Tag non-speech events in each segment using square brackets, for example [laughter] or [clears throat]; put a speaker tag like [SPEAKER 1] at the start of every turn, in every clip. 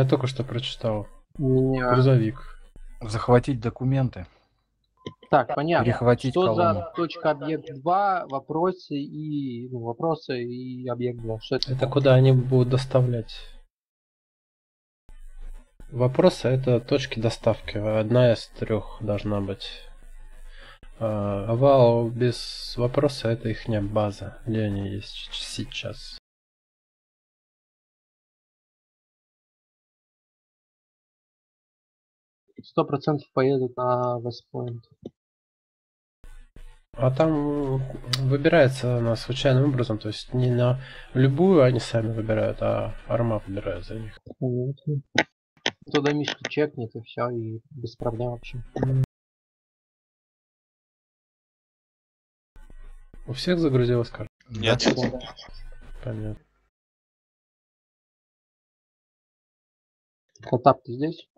[SPEAKER 1] Я только что прочитал.
[SPEAKER 2] У меня...
[SPEAKER 1] Грузовик.
[SPEAKER 3] Захватить документы.
[SPEAKER 2] Так, понятно.
[SPEAKER 3] Перехватить
[SPEAKER 2] Что
[SPEAKER 3] колонну.
[SPEAKER 2] за точка объект 2, вопросы и ну, вопросы и объект 2? Что это?
[SPEAKER 1] Это куда они будут доставлять? Вопросы это точки доставки. Одна из трех должна быть. А, Овал без вопроса это их база, где они есть сейчас.
[SPEAKER 2] Сто процентов поедут на Вестпойнт.
[SPEAKER 1] А там выбирается она случайным образом, то есть не на любую они сами выбирают, а арма выбирает за них.
[SPEAKER 2] Понятно. Туда Мишка чекнет и все, и без проблем вообще.
[SPEAKER 1] У всех загрузилась карта?
[SPEAKER 4] Нет.
[SPEAKER 1] Понятно.
[SPEAKER 2] Потап, ты здесь?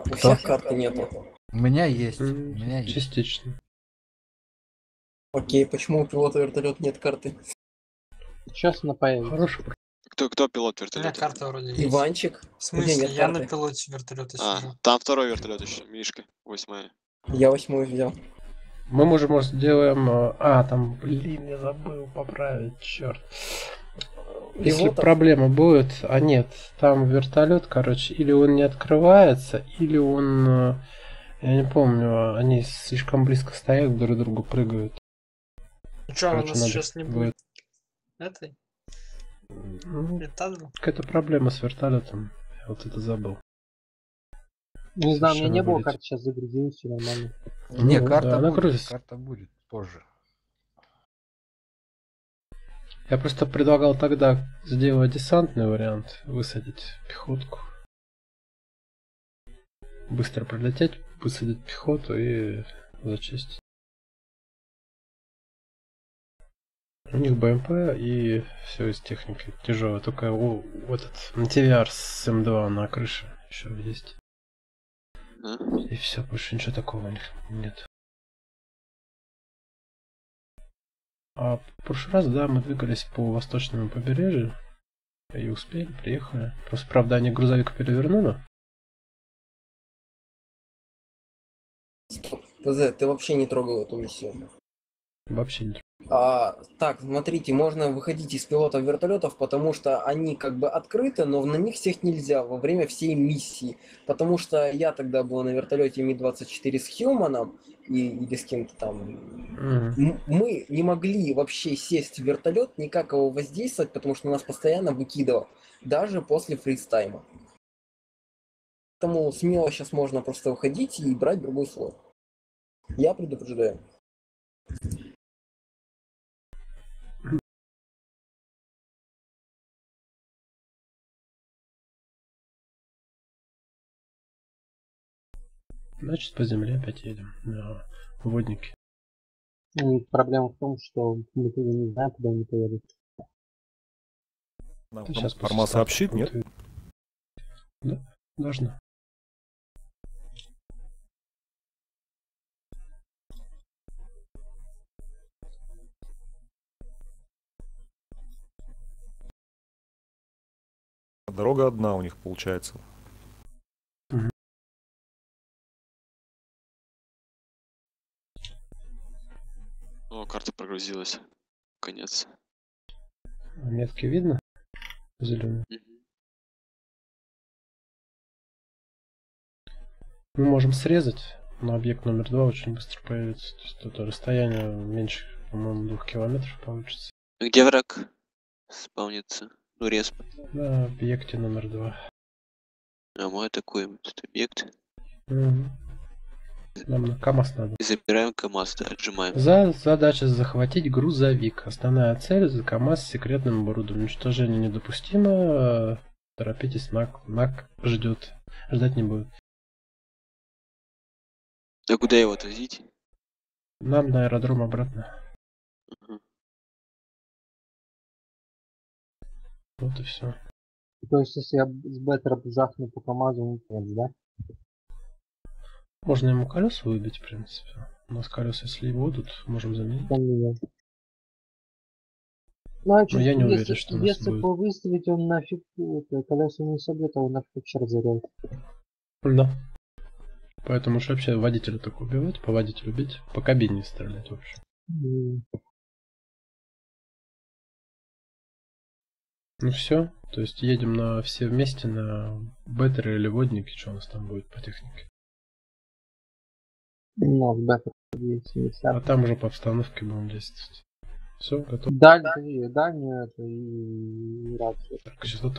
[SPEAKER 5] У всех карты нету.
[SPEAKER 3] У меня есть. У
[SPEAKER 1] М,
[SPEAKER 3] меня есть.
[SPEAKER 1] Частично.
[SPEAKER 5] Окей, почему у пилота вертолет нет карты?
[SPEAKER 2] Сейчас она появится.
[SPEAKER 1] Хороший
[SPEAKER 4] Кто, кто пилот
[SPEAKER 6] У меня
[SPEAKER 4] вертолета?
[SPEAKER 6] карта вроде есть.
[SPEAKER 5] Иванчик.
[SPEAKER 6] В смысле?
[SPEAKER 5] нет
[SPEAKER 6] Я на
[SPEAKER 5] карты.
[SPEAKER 6] пилоте вертолета
[SPEAKER 4] А,
[SPEAKER 6] сижу.
[SPEAKER 4] там второй вертолет еще, Мишка, восьмая.
[SPEAKER 5] Я восьмую взял.
[SPEAKER 1] Мы можем может, сделаем... э, А, там, блин, я забыл поправить, черт. Если
[SPEAKER 5] Пилотов?
[SPEAKER 1] проблема будет, а нет, там вертолет, короче, или он не открывается, или он, э, я не помню, они слишком близко стоят, друг к другу прыгают.
[SPEAKER 6] Ну что, у
[SPEAKER 1] Короче,
[SPEAKER 6] нас
[SPEAKER 1] надо
[SPEAKER 6] сейчас не
[SPEAKER 1] будет-
[SPEAKER 6] будет этой?
[SPEAKER 1] Ну, какая-то проблема с вертолетом, я вот это забыл.
[SPEAKER 2] Не знаю, у меня не было карты, сейчас загрузилась, все нормально.
[SPEAKER 3] Не,
[SPEAKER 1] Ну,
[SPEAKER 3] карта
[SPEAKER 1] да, она
[SPEAKER 3] будет.
[SPEAKER 1] грузится.
[SPEAKER 3] Карта будет позже.
[SPEAKER 1] Я просто предлагал тогда сделать десантный вариант, высадить пехотку. Быстро пролететь, высадить пехоту и зачистить. У них БМП и все из техники тяжелое. Только у, у этот МТВР с М2 на крыше еще есть. И все, больше ничего такого у них нет. А в прошлый раз, да, мы двигались по восточному побережью. И успели, приехали. Просто, правда, они грузовик перевернули.
[SPEAKER 5] ТЗ, ты вообще не трогал эту миссию.
[SPEAKER 1] Вообще не
[SPEAKER 5] А, так, смотрите, можно выходить из пилотов вертолетов, потому что они как бы открыты, но на них всех нельзя во время всей миссии. Потому что я тогда был на вертолете Ми-24 с Хьюманом и, или с кем-то там. М- Мы не могли вообще сесть в вертолет, никак его воздействовать, потому что нас постоянно выкидывало, даже после фристайма. Поэтому смело сейчас можно просто выходить и брать другой слот. Я предупреждаю.
[SPEAKER 1] Значит, по земле опять едем. На водники.
[SPEAKER 2] И проблема в том, что мы не знаем, куда они поедут.
[SPEAKER 7] Нам
[SPEAKER 1] Ты сейчас
[SPEAKER 7] форма сообщит, нет?
[SPEAKER 1] Да, должна.
[SPEAKER 7] Дорога одна у них получается.
[SPEAKER 4] Карта прогрузилась. Конец.
[SPEAKER 1] Метки видно? Зеленые.
[SPEAKER 4] Мгм.
[SPEAKER 1] Мы можем срезать, но объект номер два очень быстро появится. То есть это расстояние меньше, по-моему, двух километров получится.
[SPEAKER 4] Где враг спавнится? Ну, респ.
[SPEAKER 1] На объекте номер два.
[SPEAKER 4] А мы атакуем этот объект.
[SPEAKER 1] Мгм. Нам на КамАЗ надо.
[SPEAKER 4] И забираем КамАЗ, да, отжимаем.
[SPEAKER 1] За задача захватить грузовик. Основная цель за КамАЗ с секретным оборудованием. Уничтожение недопустимо. Торопитесь, МАК, МАК ждет. Ждать не будет.
[SPEAKER 4] А куда его отвозить?
[SPEAKER 1] Нам на аэродром обратно.
[SPEAKER 4] Мгм.
[SPEAKER 1] Вот и все.
[SPEAKER 2] То есть, если я с Беттера жахну по КамАЗу, не конец, да?
[SPEAKER 1] Можно ему колеса выбить, в принципе. У нас колеса, если будут, можем заменить.
[SPEAKER 2] Там меня. Значит,
[SPEAKER 1] я не уверен,
[SPEAKER 2] если,
[SPEAKER 1] что у нас
[SPEAKER 2] если
[SPEAKER 1] будет.
[SPEAKER 2] повыставить, он нафиг, это, если не собьет, он нафиг черт заряет.
[SPEAKER 1] Да. Поэтому уж вообще водителя только убивать, по водителю бить, по кабине стрелять, в общем.
[SPEAKER 2] М,
[SPEAKER 1] Ну все, то есть едем на все вместе на беттеры или водники, что у нас там будет по технике.
[SPEAKER 2] Ну, в бета 270.
[SPEAKER 1] А там уже по обстановке будем действовать. Все, готово.
[SPEAKER 2] Даль, дальнюю это и рацию.
[SPEAKER 1] Так, сейчас до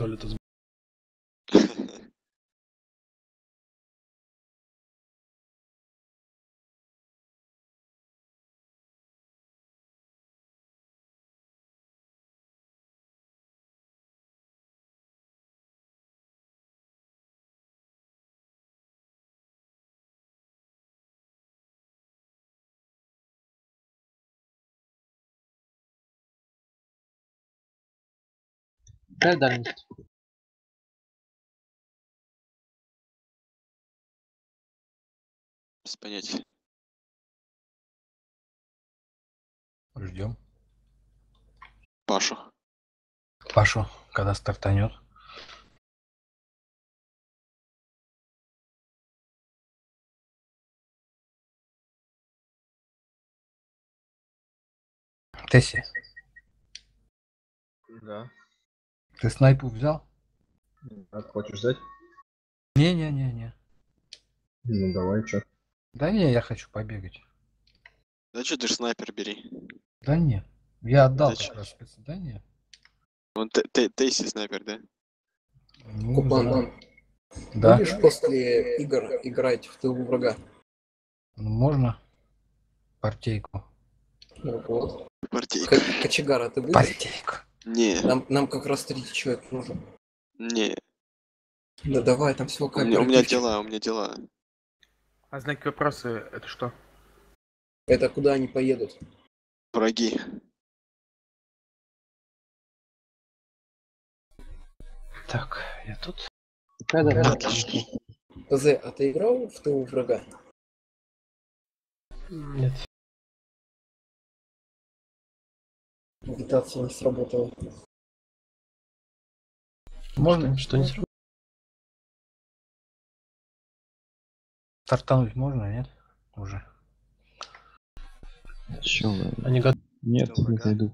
[SPEAKER 2] дальность?
[SPEAKER 4] Без понятия.
[SPEAKER 3] Ждем.
[SPEAKER 4] Пашу.
[SPEAKER 3] Пашу, когда стартанет. Тесси,
[SPEAKER 8] Да.
[SPEAKER 3] Ты снайпу взял?
[SPEAKER 8] А хочешь взять?
[SPEAKER 3] Не-не-не-не.
[SPEAKER 8] Ну давай, чё.
[SPEAKER 3] Да не, я хочу побегать.
[SPEAKER 4] Да что ты ж снайпер бери.
[SPEAKER 3] Да не. Я отдал
[SPEAKER 4] Зачем?
[SPEAKER 3] как раз спец. Да не.
[SPEAKER 4] Вон Т- Т- Тейси снайпер, да?
[SPEAKER 3] Ну,
[SPEAKER 5] Купан,
[SPEAKER 3] Да.
[SPEAKER 5] будешь после игр играть в тылу врага?
[SPEAKER 3] Ну, можно. Партейку.
[SPEAKER 5] Ну, вот.
[SPEAKER 4] Партийка.
[SPEAKER 5] Ка- Кочегара, ты будешь?
[SPEAKER 3] Партейку.
[SPEAKER 4] Не,
[SPEAKER 5] Нам, нам как раз третий человек нужен.
[SPEAKER 4] не.
[SPEAKER 5] Да давай, там всего
[SPEAKER 4] У меня, у меня дела, у меня дела.
[SPEAKER 9] А знаки вопроса это что?
[SPEAKER 5] Это куда они поедут?
[SPEAKER 4] Враги.
[SPEAKER 1] Так, я тут.
[SPEAKER 4] Отлично.
[SPEAKER 5] ТЗ, а ты играл в тылу врага?
[SPEAKER 1] Нет.
[SPEAKER 5] Агитация не сработала.
[SPEAKER 3] Можно?
[SPEAKER 1] Что не сработало?
[SPEAKER 3] Стартануть можно, нет? Уже.
[SPEAKER 8] Вы?
[SPEAKER 1] Они готовы.
[SPEAKER 8] Нет, не зайду.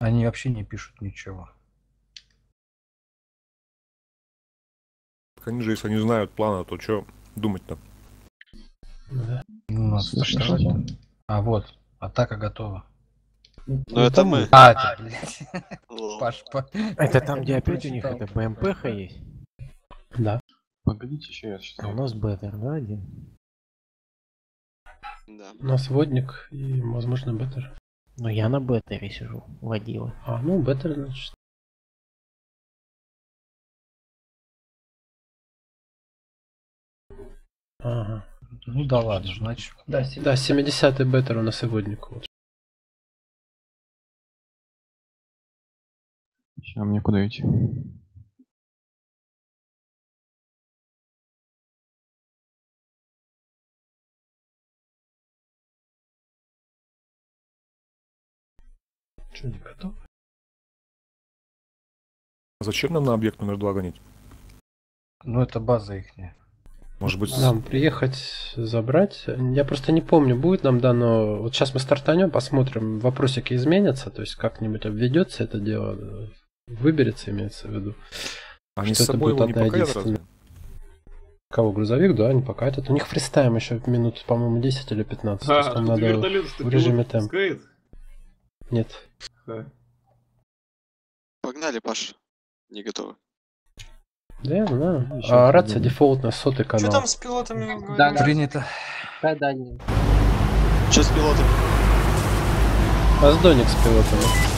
[SPEAKER 3] Они вообще не пишут ничего.
[SPEAKER 7] Они же, если они знают плана, то что думать-то?
[SPEAKER 1] Да.
[SPEAKER 3] Ну, надо. А вот, атака готова.
[SPEAKER 4] Ну это мы.
[SPEAKER 3] А, это, блядь, [laughs]
[SPEAKER 4] Лол.
[SPEAKER 3] Паш, по-
[SPEAKER 9] Это там, где опять у них это БМПХ есть?
[SPEAKER 1] Да.
[SPEAKER 8] Погодите, еще я
[SPEAKER 9] А у нас Беттер, да, один?
[SPEAKER 4] Да.
[SPEAKER 1] У нас водник и, возможно, беттер.
[SPEAKER 9] Ну я на Беттере сижу, водила.
[SPEAKER 1] А, ну, беттер, значит. Ага.
[SPEAKER 3] Ну да ладно, значит.
[SPEAKER 1] Да, 70-й беттер у нас и водник. Вот.
[SPEAKER 8] Сейчас мне куда идти?
[SPEAKER 1] Что, не готов?
[SPEAKER 7] Зачем нам на объект номер два гонить?
[SPEAKER 3] Ну это база ихняя.
[SPEAKER 7] Может быть,
[SPEAKER 1] Нам приехать, забрать. Я просто не помню, будет нам дано. Вот сейчас мы стартанем, посмотрим, вопросики изменятся, то есть как-нибудь обведется это дело, выберется, имеется в виду.
[SPEAKER 7] они с
[SPEAKER 1] что это
[SPEAKER 7] собой
[SPEAKER 1] будет
[SPEAKER 7] его не
[SPEAKER 1] одна единственная. Кого, грузовик, да, они покатят. У них фристайм еще минут, по-моему, 10 или 15. то есть там надо в режиме темп. Нет.
[SPEAKER 4] Погнали, Паш. Не готовы.
[SPEAKER 1] Да.
[SPEAKER 8] Ещё
[SPEAKER 1] А рация дефолтная, сотый
[SPEAKER 6] Что
[SPEAKER 1] канал.
[SPEAKER 6] там с пилотами?
[SPEAKER 2] Да, да.
[SPEAKER 3] Принято.
[SPEAKER 2] Какая дальность?
[SPEAKER 4] Че с пилотом?
[SPEAKER 1] Аздоник с пилотами.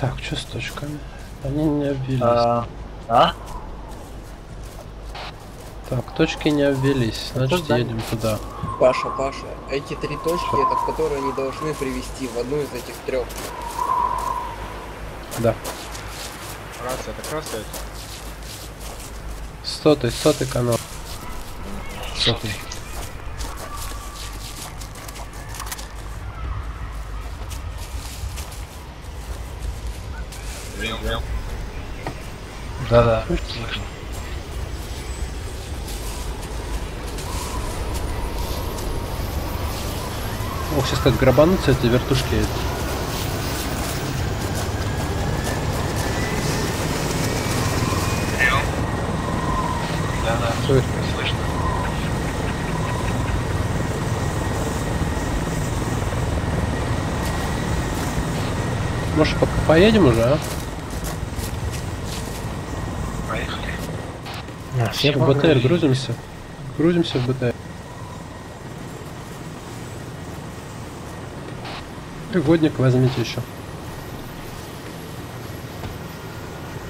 [SPEAKER 1] Так, что с точками? Они не обвелись.
[SPEAKER 3] А? а?
[SPEAKER 1] Так, точки не обвелись, значит
[SPEAKER 2] здание.
[SPEAKER 1] едем туда.
[SPEAKER 5] Паша, Паша, эти три точки, это в которые они должны привести в одну из этих трех.
[SPEAKER 1] Да.
[SPEAKER 10] Рация, это красная?
[SPEAKER 1] Сотый, сотый канал.
[SPEAKER 3] Сотый. Да-да. слышу.
[SPEAKER 1] Ох, сейчас как грабанутся эти вертушки.
[SPEAKER 3] Да-да.
[SPEAKER 1] Слышь,
[SPEAKER 3] Слышно.
[SPEAKER 1] Может, пока поедем уже, а?
[SPEAKER 3] Поехали.
[SPEAKER 9] А, все
[SPEAKER 1] В БТР грузимся. Грузимся в БТР. Пригодник возьмите еще.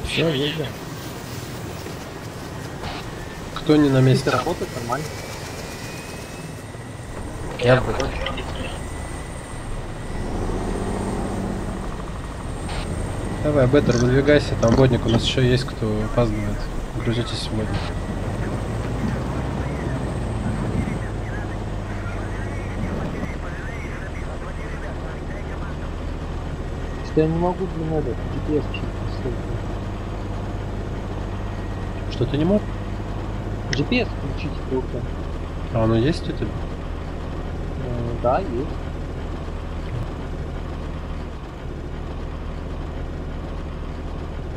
[SPEAKER 9] Все, едем.
[SPEAKER 1] Кто не на месте?
[SPEAKER 2] Работает, нормально.
[SPEAKER 3] Я бы.
[SPEAKER 1] Давай, Беттер, выдвигайся, там водник у нас еще есть, кто опаздывает. Грузитесь сегодня.
[SPEAKER 2] Я не могу, блин, этот GPS поставить.
[SPEAKER 1] Что ты не можешь?
[SPEAKER 2] GPS включить только.
[SPEAKER 1] А оно есть у тебя?
[SPEAKER 2] Э, Да, есть.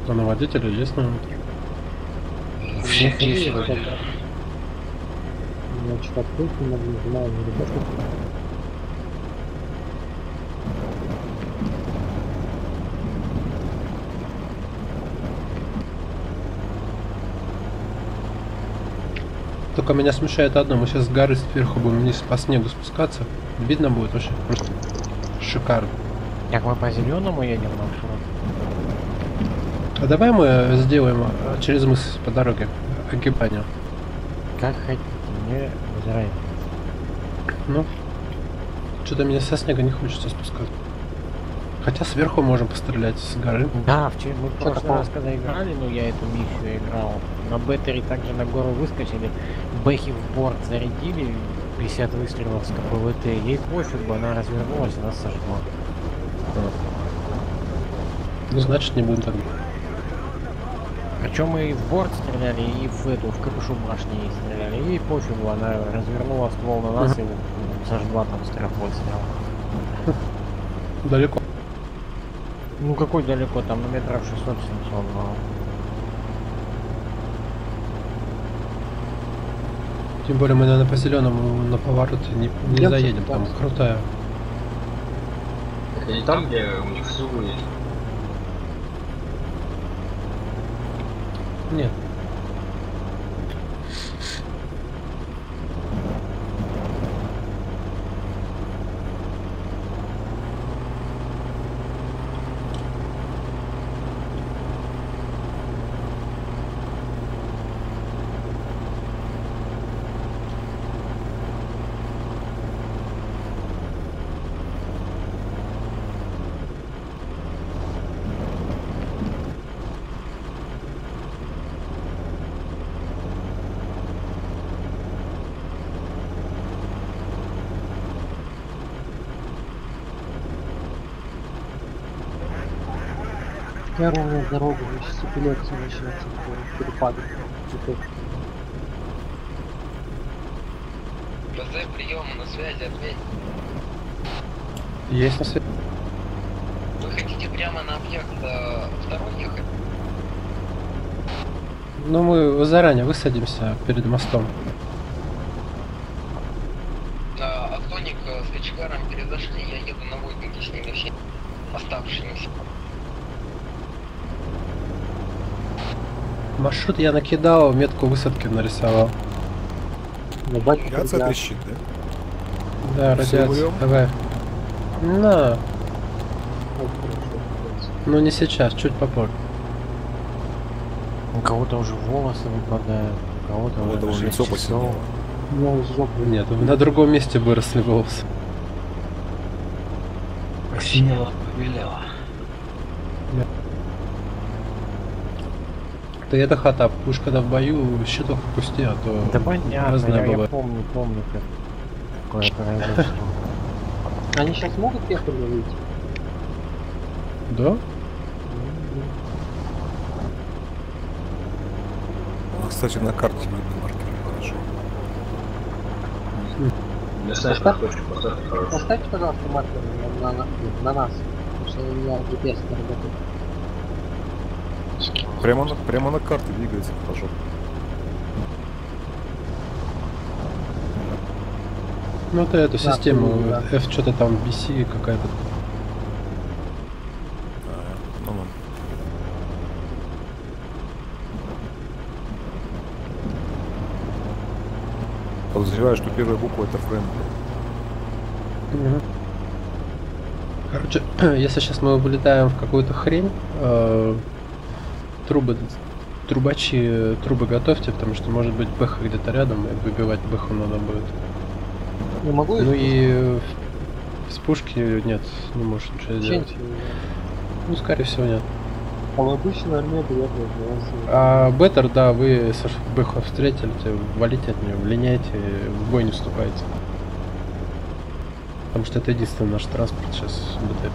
[SPEAKER 1] А на водителя есть, наверное?
[SPEAKER 3] Есть
[SPEAKER 2] Вот
[SPEAKER 3] вроде.
[SPEAKER 2] это. Значит, открыть не могу, на ребята.
[SPEAKER 1] Только меня смущает одно, мы сейчас с горы сверху будем вниз по снегу спускаться. Видно будет вообще просто шикарно.
[SPEAKER 9] Как мы по зеленому едем маршрут?
[SPEAKER 1] А давай мы сделаем а, через мыс по дороге огибание.
[SPEAKER 9] Как хотите, мне без разницы.
[SPEAKER 1] Ну, что-то мне со снега не хочется спускать. Хотя сверху можем пострелять с горы.
[SPEAKER 9] Да, вчера мы в прошлый раз, когда играли, ну я эту миссию играл, на беттере также на гору выскочили, бэхи в борт зарядили, 50 выстрелов с КПВТ, ей пофигу, она развернулась и нас сожгла.
[SPEAKER 1] Ну, значит, не будем так.
[SPEAKER 9] Причем мы и в борт стреляли, и в эту, в крышу башни ей стреляли, ей пофигу, она развернула ствол на нас и сожгла там стрелой сняла.
[SPEAKER 1] Далеко.
[SPEAKER 9] Ну какой далеко, там на метров 600-700 было.
[SPEAKER 1] Тем более мы, наверное, по зеленому на поворот не, не заедем.
[SPEAKER 2] там.
[SPEAKER 1] Крутая.
[SPEAKER 10] Это не там, где у них сувы есть?
[SPEAKER 2] Ровно дорогу, сейчас эпилепсия начнется, перепады. Типа,
[SPEAKER 5] ПЗ прием, на связи, ответь.
[SPEAKER 1] Есть на свете.
[SPEAKER 5] Вы хотите прямо на объект э, второй ехать?
[SPEAKER 1] Ну, мы заранее высадимся перед мостом.
[SPEAKER 5] А, Антоник э, с Кочегаром перезашли, я еду на Войники с ними все оставшимися.
[SPEAKER 1] Маршрут я накидал, метку высадки нарисовал.
[SPEAKER 7] Радиация
[SPEAKER 2] я-
[SPEAKER 7] трещит, да?
[SPEAKER 1] Да, радиация. Давай. На. Ну не сейчас, чуть попозже.
[SPEAKER 9] У кого-то уже волосы выпадают, у кого-то
[SPEAKER 7] У
[SPEAKER 9] уже
[SPEAKER 7] лицо
[SPEAKER 9] часов.
[SPEAKER 7] посинело.
[SPEAKER 2] Ну, жопу.
[SPEAKER 1] Нет, на другом месте выросли волосы.
[SPEAKER 3] Посинела, побелела.
[SPEAKER 1] Да это хата, уж когда в бою щиток опусти, а то
[SPEAKER 9] Да понятно, я, я помню, помню, как такое произошло.
[SPEAKER 2] Они сейчас могут пехами выйти?
[SPEAKER 1] Да?
[SPEAKER 7] Ну, Кстати, на карте видно маркер хорошо.
[SPEAKER 10] Поставьте,
[SPEAKER 2] пожалуйста, маркер на, на, на нас. Потому что у меня GPS не работает.
[SPEAKER 7] Прямо на, прямо на карте двигается хорошо.
[SPEAKER 1] Ну ты эту
[SPEAKER 2] Да,
[SPEAKER 1] систему,
[SPEAKER 2] помню, да.
[SPEAKER 1] F что-то там BC какая-то.
[SPEAKER 7] А, ну, ну. Подозреваю, что первая буква это френд.
[SPEAKER 1] Мгм. Короче, [clears throat] если сейчас мы вылетаем в какую-то хрень, э, трубы, трубачи, трубы готовьте, потому что может быть бэха где-то рядом, и выбивать бэху надо будет.
[SPEAKER 2] Не могу
[SPEAKER 1] Ну и с пушки нет, не можешь ничего
[SPEAKER 2] вообще
[SPEAKER 1] сделать. Ну, скорее всего, нет.
[SPEAKER 2] А в обычной армии бы
[SPEAKER 1] А Беттер, да, вы со Бэху встретили, те валите от нее, влиняйте, в бой не вступайте. Потому что это единственный наш транспорт сейчас БТ.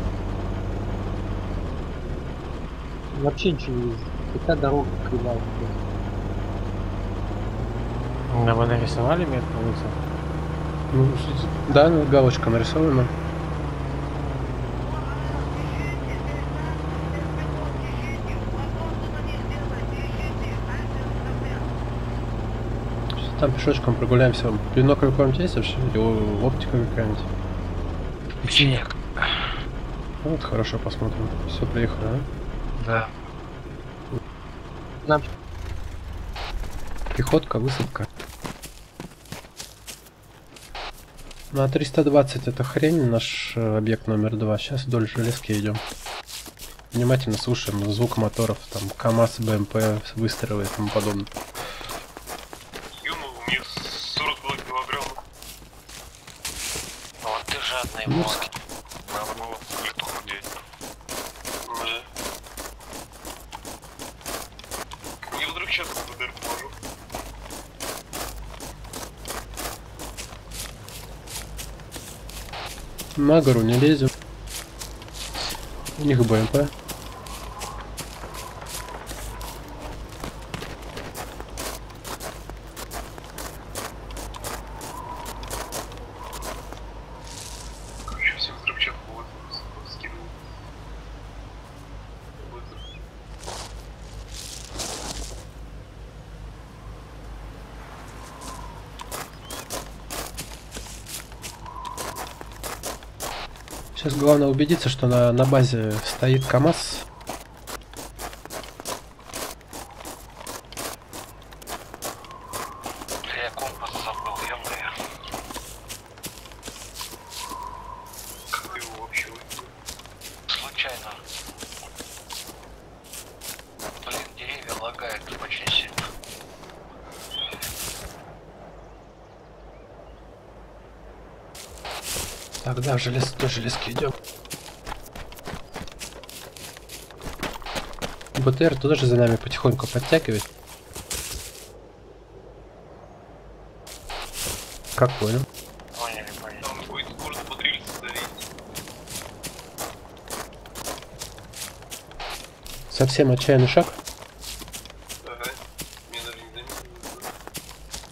[SPEAKER 2] Вообще ничего не вижу. Какая дорога кривая.
[SPEAKER 9] Да вы нарисовали метку улицы?
[SPEAKER 1] Ну, да, ну, галочка нарисована. Сейчас Там пешочком прогуляемся. Бинокль какой-нибудь есть вообще? Или оптика какая-нибудь?
[SPEAKER 3] Печенек.
[SPEAKER 1] Вот хорошо, посмотрим. Все, приехали, а?
[SPEAKER 3] Да.
[SPEAKER 2] Нам
[SPEAKER 1] Пехотка, высадка. На 320 это хрень, наш э, объект номер два. Сейчас вдоль железки идем. Внимательно слушаем звук моторов, там КАМАЗ, БМП, выстрелы и тому подобное.
[SPEAKER 11] Юма, у меня 42 килограмма.
[SPEAKER 3] Вот ты жадный
[SPEAKER 1] Ну,
[SPEAKER 3] мозг.
[SPEAKER 11] Надо было в лету худеть. Да. Мне вдруг сейчас БДР положу.
[SPEAKER 1] На гору не лезем. У них БМП.
[SPEAKER 11] Короче, всем взрывчатку вот скинул. Вот.
[SPEAKER 1] Сейчас главное убедиться, что на, на базе стоит КАМАЗ.
[SPEAKER 3] Я компас забыл, ё-моё.
[SPEAKER 11] Как ты его вообще увидел?
[SPEAKER 3] Случайно. Блин, деревья лагают очень сильно.
[SPEAKER 1] Тогда в желез, до железки идем. БТР туда же за нами потихоньку подтягивает. Как понял?
[SPEAKER 3] Поняли, поняли.
[SPEAKER 11] Там будет скорость под рельсы давить.
[SPEAKER 1] Совсем отчаянный шаг.
[SPEAKER 11] Ага.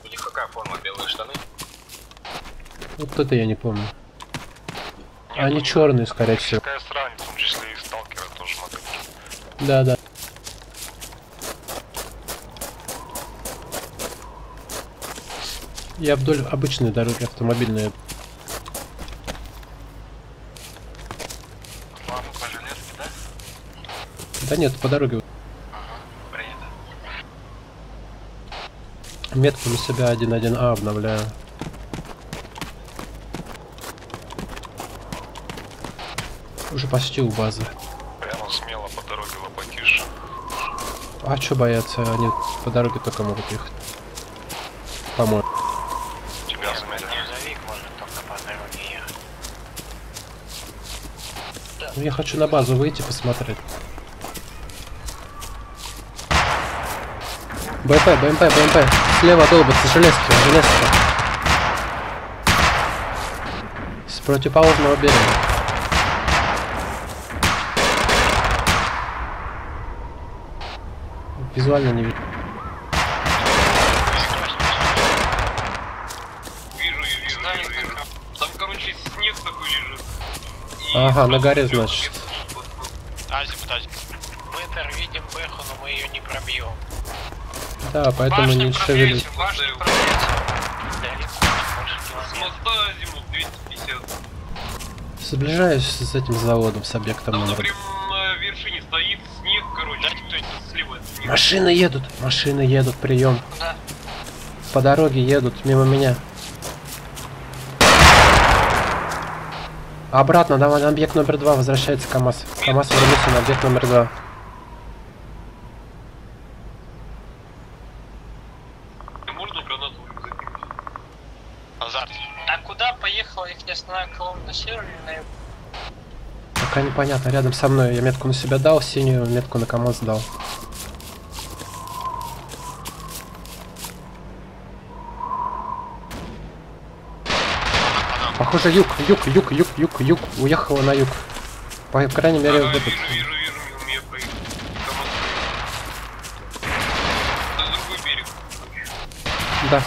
[SPEAKER 10] У них какая форма? Белые штаны?
[SPEAKER 1] Вот это я не помню. Они черные, скорее всего.
[SPEAKER 11] Сравнить, в том числе и сталкеры тоже модели.
[SPEAKER 1] Да, да. Я вдоль обычной дороги автомобильной.
[SPEAKER 3] Ладно, по железке, да?
[SPEAKER 1] Да нет, по дороге. Метку на себя 1.1А обновляю. Уже почти у базы.
[SPEAKER 11] Прямо смело вижу.
[SPEAKER 1] А чё бояться? Они по дороге только могут ехать. По-моему.
[SPEAKER 11] Тебя
[SPEAKER 3] по дороге ехать.
[SPEAKER 1] Ну, я хочу на базу выйти посмотреть. БМП, БМП, БМП. Слева долбится железки, железки. С противоположного берега. Визуально не.
[SPEAKER 10] Вижу.
[SPEAKER 1] Ага, на горе, значит.
[SPEAKER 11] Азим, азим.
[SPEAKER 3] Беттер, видим Бэху, но мы ее не пробьем.
[SPEAKER 1] Да, поэтому не
[SPEAKER 10] моста зиму 250.
[SPEAKER 1] Сближаюсь с этим заводом, с объектом
[SPEAKER 10] Там
[SPEAKER 1] номер.
[SPEAKER 10] на вершине стоит
[SPEAKER 11] Дайте кто-нибудь.
[SPEAKER 1] Машины едут, машины едут, прием.
[SPEAKER 3] Куда?
[SPEAKER 1] По дороге едут мимо меня. Обратно, давай на объект номер два возвращается КамАЗ. КамАЗ вернулся на объект номер два. Пока непонятно, рядом со мной. Я метку на себя дал, синюю метку на КамАЗ дал. Похоже, юг, юг, юг, юг, юг, юг. Уехала на юг. По крайней мере,
[SPEAKER 10] Ага,
[SPEAKER 1] этот.
[SPEAKER 10] вижу, вижу, вижу, мимо меня проехал. КамАЗ проехал. На другой берег.
[SPEAKER 1] Да.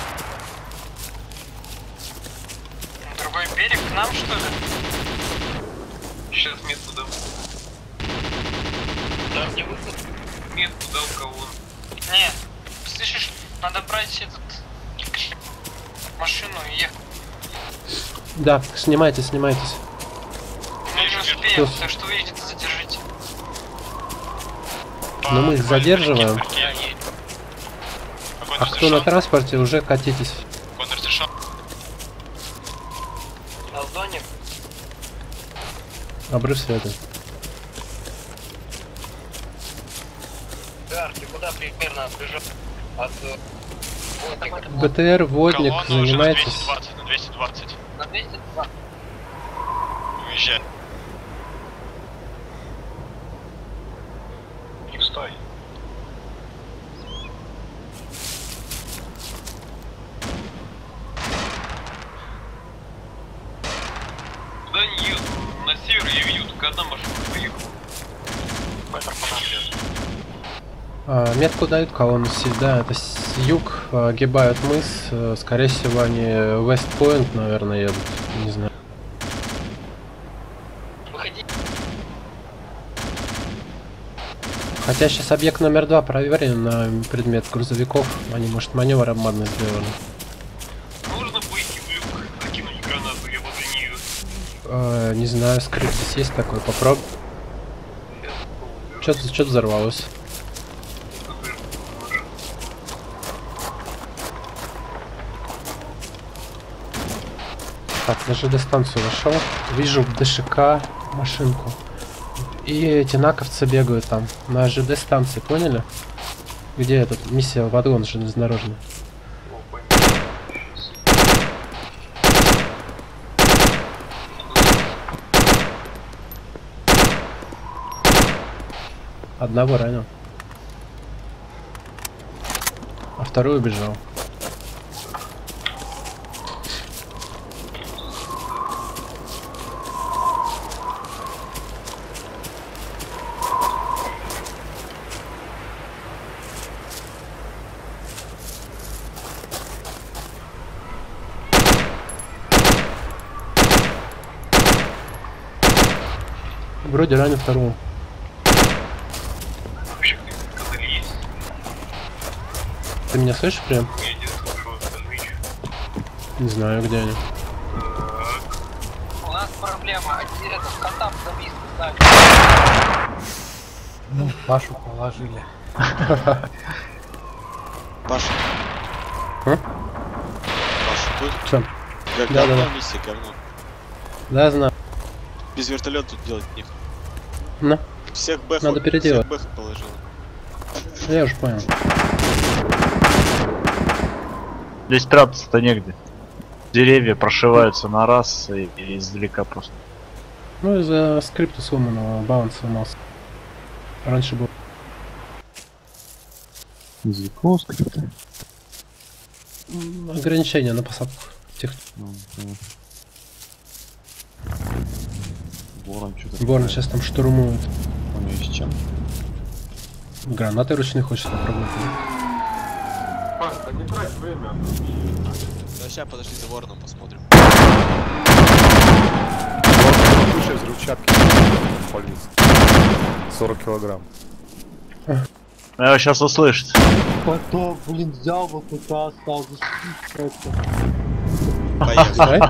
[SPEAKER 3] Другой берег к нам что ли?
[SPEAKER 10] Сейчас метку дам.
[SPEAKER 3] Да, не выход.
[SPEAKER 10] Метку дал кого
[SPEAKER 3] Не, слышишь, надо брать этот машину и ехать.
[SPEAKER 1] Да, снимайте, снимайтесь.
[SPEAKER 3] Мы не успеем, так что вы едете задержите.
[SPEAKER 1] Но мы их задерживаем. А кто на транспорте, уже катитесь. Обрыв света.
[SPEAKER 3] Гар, ты куда примерно отбежал? От... Водника.
[SPEAKER 1] БТР, водник,
[SPEAKER 11] на
[SPEAKER 1] занимайтесь.
[SPEAKER 11] 220, на 220.
[SPEAKER 3] На 202.
[SPEAKER 11] Уезжай.
[SPEAKER 10] Не стой. Куда они едут? На север я видел, только одна машина поехала.
[SPEAKER 3] Беттер по нам идет.
[SPEAKER 1] А, метку дают колонну си, да, это с юг, а, огибают мыс, э, скорее всего они West Point, наверное, едут, не знаю.
[SPEAKER 3] Выходи.
[SPEAKER 1] Хотя сейчас объект номер два проверен на предмет грузовиков, они, может, маневр обманно сделали.
[SPEAKER 10] Можно выйти в люк, закинуть гранату, я возле нее.
[SPEAKER 1] А, не знаю, скрыт здесь есть такой, попробуй. Что-то что взорвалось. Так, на ЖД станцию вошел. Вижу ДШК машинку. И эти наковцы бегают там. На ЖД станции, поняли? Где этот миссия вагон железнодорожный? Одного ранил. А второй убежал. Вроде ранил второго.
[SPEAKER 10] Вообще, есть,
[SPEAKER 1] Ты меня слышишь прям?
[SPEAKER 10] я не слышу.
[SPEAKER 1] Не знаю, где они.
[SPEAKER 3] У нас проблема. Один этот контакт завис. Так.
[SPEAKER 9] Ну, Пашу положили.
[SPEAKER 4] Паша. Паша, тут
[SPEAKER 1] Чё?
[SPEAKER 4] как
[SPEAKER 1] Да, да,
[SPEAKER 4] говно
[SPEAKER 1] да.
[SPEAKER 4] миссия, говно.
[SPEAKER 1] Да, знаю.
[SPEAKER 4] Без вертолета тут делать нехуй.
[SPEAKER 1] На.
[SPEAKER 4] Всех бэхов,
[SPEAKER 1] Надо переделать.
[SPEAKER 4] всех положил.
[SPEAKER 1] Я уже понял.
[SPEAKER 12] Здесь прятаться-то негде. Деревья прошиваются на раз и, и издалека просто.
[SPEAKER 1] Ну, из-за скрипта сломанного баланса у нас. Раньше был.
[SPEAKER 8] Из какого скрипта?
[SPEAKER 1] ограничения на посадку. Тех...
[SPEAKER 8] Ворон что-то.
[SPEAKER 1] Борн сейчас там штурмует.
[SPEAKER 8] У него есть чем?
[SPEAKER 1] Гранаты ручные хочет попробовать.
[SPEAKER 10] Паш, да не трать время.
[SPEAKER 4] Да сейчас подожди за вороном посмотрим.
[SPEAKER 7] Куча взрывчатки. Полиц. 40 килограмм.
[SPEAKER 12] Я сейчас услышит.
[SPEAKER 2] Потом, блин, взял ВПК, стал защитить
[SPEAKER 4] Поехали.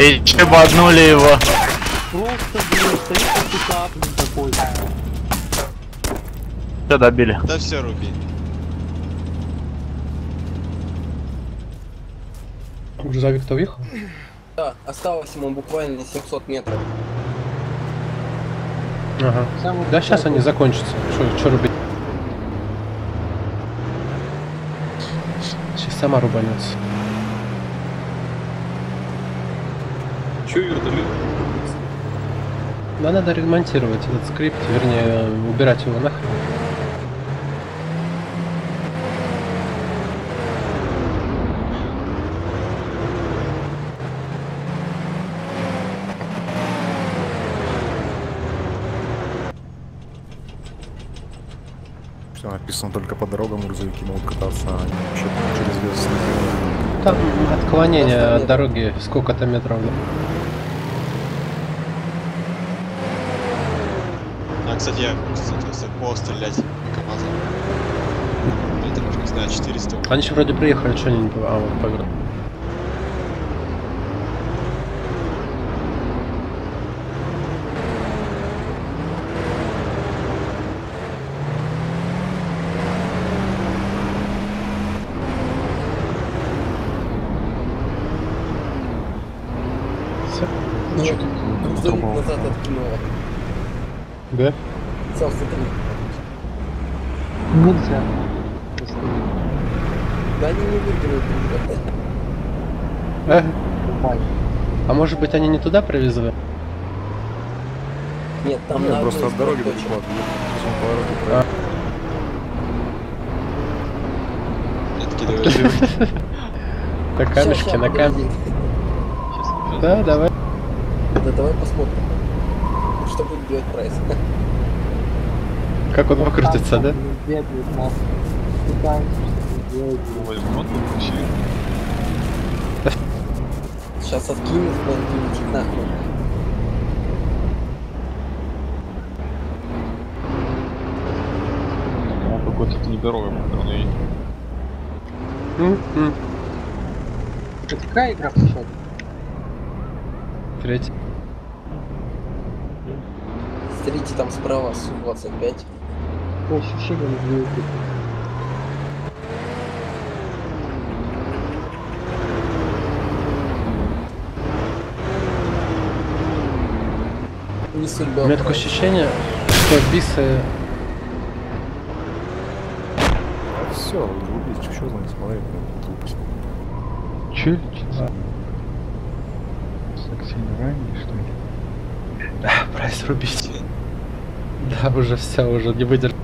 [SPEAKER 4] [laughs]
[SPEAKER 12] И чебанули его.
[SPEAKER 2] Просто, блин, стоит блин, такой.
[SPEAKER 12] Все добили.
[SPEAKER 4] Да все, руби.
[SPEAKER 1] Грузовик-то уехал?
[SPEAKER 5] Да, осталось ему буквально 700 метров.
[SPEAKER 1] Ага. Да сейчас они закончатся. Что рубить? Сейчас сама рубанется.
[SPEAKER 10] Че вертолет?
[SPEAKER 1] Да надо ремонтировать этот скрипт, вернее, убирать его нахрен.
[SPEAKER 7] Все написано только по дорогам грузовики могут кататься, а они вообще через лес.
[SPEAKER 1] Там отклонение от дороги сколько-то метров. да.
[SPEAKER 4] Кстати, я, кстати, по стрелять КамАЗом. Можно, не знаю, 400.
[SPEAKER 1] Они же вроде приехали, что они не пов- А, вот
[SPEAKER 5] грузовик назад откинуло.
[SPEAKER 1] Да?
[SPEAKER 5] Сам смотри.
[SPEAKER 2] Нельзя.
[SPEAKER 5] Да они не выиграют.
[SPEAKER 1] А? А может быть они не туда привезли?
[SPEAKER 5] Нет, там
[SPEAKER 7] Нет,
[SPEAKER 5] на
[SPEAKER 7] просто от дороги далеко от
[SPEAKER 5] Ща,
[SPEAKER 1] камешки
[SPEAKER 5] ща,
[SPEAKER 1] на камень.
[SPEAKER 5] подожди.
[SPEAKER 1] Да, давай.
[SPEAKER 5] Да давай посмотрим. Что будет делать прайс?
[SPEAKER 1] Как он выкрутится, да?
[SPEAKER 5] Сейчас откинет, он полетит нахуй.
[SPEAKER 8] Какой-то не дорога, он
[SPEAKER 1] М-м.
[SPEAKER 2] Это какая игра пошла?
[SPEAKER 1] Третий.
[SPEAKER 5] Смотрите, там справа Су-25.
[SPEAKER 2] По ощущениям не.
[SPEAKER 5] Не судьба.
[SPEAKER 1] У меня такое ощущение, что бисы...
[SPEAKER 7] Все, рубить, что знаю, смотреть, ну, глупость.
[SPEAKER 8] Че лечится? Сильно ранее, что ли?
[SPEAKER 1] Да, прайс рубить. Да, уже все, уже не выдержал.